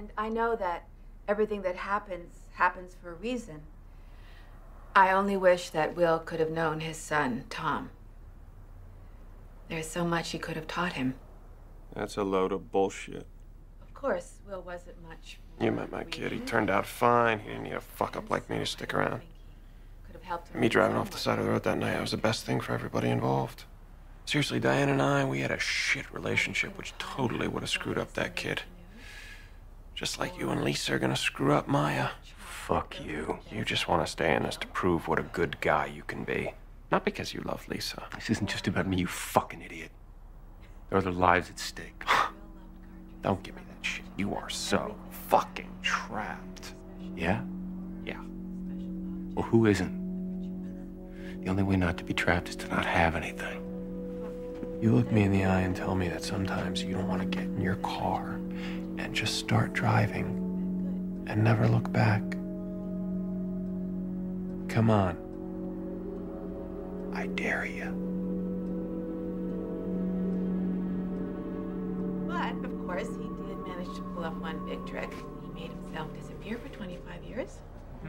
And I know that everything that happens happens for a reason. I only wish that Will could have known his son, Tom. There's so much he could have taught him. That's a load of bullshit. Of course, Will wasn't much. You met my kid. He turned out fine. He didn't need a fuck up like me to stick around. Could have helped him Me driving off the side of the road that night was the best thing for everybody involved. Seriously, Diane and I, we had a shit relationship which totally would have screwed up that kid. Just like you and Lisa are gonna screw up Maya. Fuck you. You just want to stay in this to prove what a good guy you can be. Not because you love Lisa. This isn't just about me, you fucking idiot. There are other lives at stake. Don't give me that shit. You are so fucking trapped. Yeah? Yeah. Well, who isn't? The only way not to be trapped is to not have anything. You look me in the eye and tell me that sometimes you don't want to get in your car and just start driving and never look back. Come on. I dare you. But, of course, he did manage to pull off one big trick. He made himself disappear for 25 years.